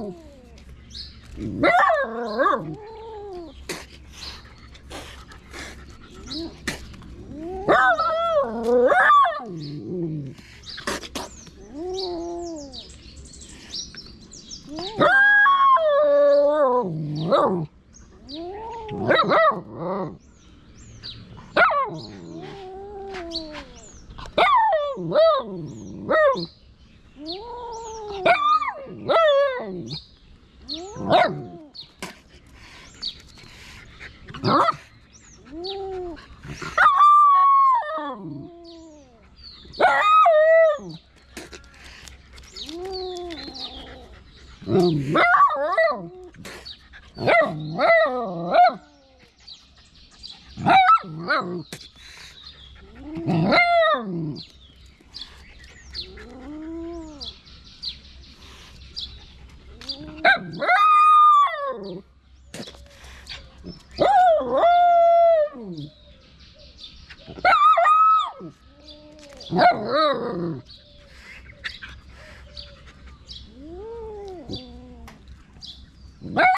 Não! Não! Ah! Brr! Mm-hmm.